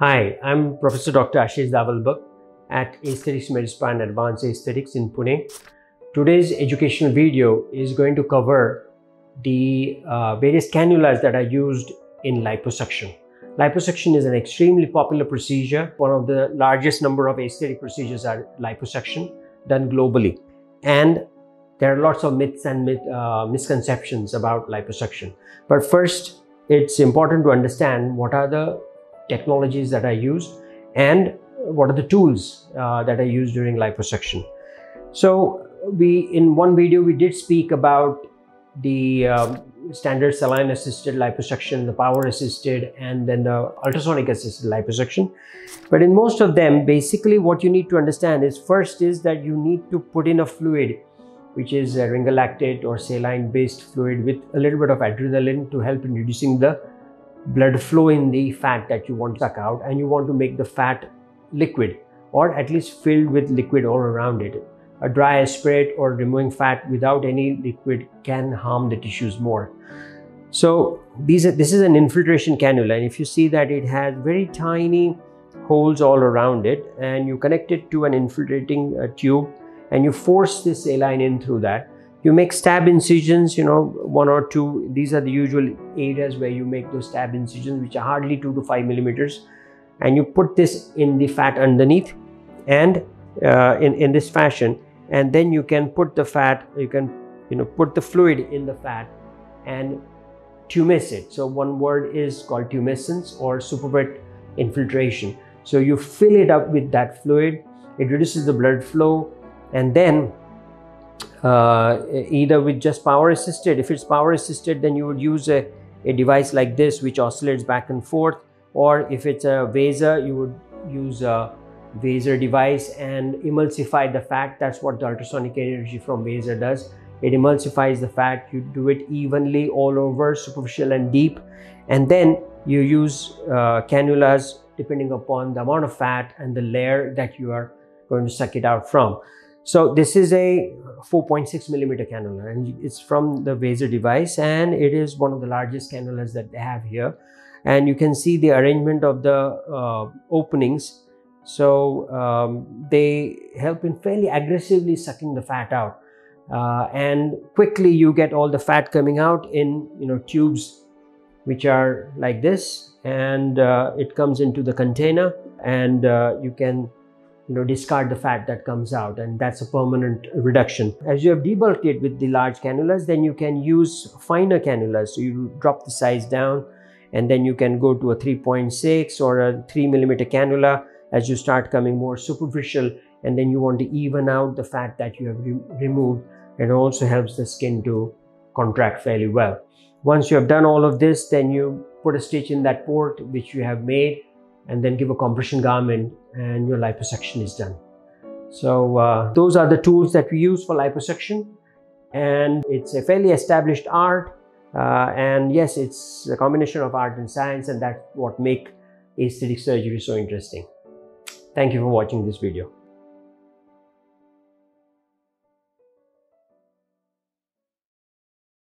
Hi, I'm Professor Dr. Ashish Davalbhakta at Aesthetics Medispa and Advanced Aesthetics in Pune. Today's educational video is going to cover the uh, various cannulas that are used in liposuction. Liposuction is an extremely popular procedure. One of the largest number of aesthetic procedures are liposuction done globally. And there are lots of myths and myth, uh, misconceptions about liposuction. But first, it's important to understand what are the technologies that are used and what are the tools uh, that are used during liposuction. So we, in one video, we did speak about the um, standard saline assisted liposuction, the power assisted, and then the ultrasonic assisted liposuction. But in most of them, basically what you need to understand is first is that you need to put in a fluid which is a Ringer lactate or saline based fluid with a little bit of adrenaline to help in reducing the blood flow in the fat that you want to suck out and you want to make the fat liquid or at least filled with liquid all around it. A dry aspirate or removing fat without any liquid can harm the tissues more. So these are, this is an infiltration cannula and if you see that it has very tiny holes all around it and you connect it to an infiltrating uh, tube and you force this saline in through that you make stab incisions you know one or two. These are the usual areas where you make those stab incisions which are hardly two to five millimeters. And you put this in the fat underneath and uh, in in this fashion. And then you can put the fat you can you know put the fluid in the fat and tumesce it. So one word is called tumescence or superwet infiltration. So you fill it up with that fluid. It reduces the blood flow. And then uh, either with just power assisted. If it's power assisted, then you would use a, a device like this which oscillates back and forth. Or if it's a Vaser, you would use a Vaser device and emulsify the fat. That's what the ultrasonic energy from Vaser does. It emulsifies the fat. You do it evenly all over, superficial and deep. And then you use uh, cannulas depending upon the amount of fat and the layer that you are going to suck it out from. So this is a 4.6 millimeter cannula and it's from the Vaser device and it is one of the largest cannulas that they have here. And you can see the arrangement of the uh, openings. So um, they help in fairly aggressively sucking the fat out. Uh, and quickly you get all the fat coming out in you know tubes which are like this and uh, it comes into the container and uh, you can you know, discard the fat that comes out and that's a permanent reduction. As you have debulked it with the large cannulas, then you can use finer cannulas. So you drop the size down and then you can go to a 3.6 or a 3 millimeter cannula as you start coming more superficial and then you want to even out the fat that you have re removed. It also helps the skin to contract fairly well. Once you have done all of this, then you put a stitch in that port which you have made and then give a compression garment and your liposuction is done. So uh, those are the tools that we use for liposuction and it's a fairly established art uh, and yes it's a combination of art and science and that's what make aesthetic surgery so interesting. Thank you for watching this video.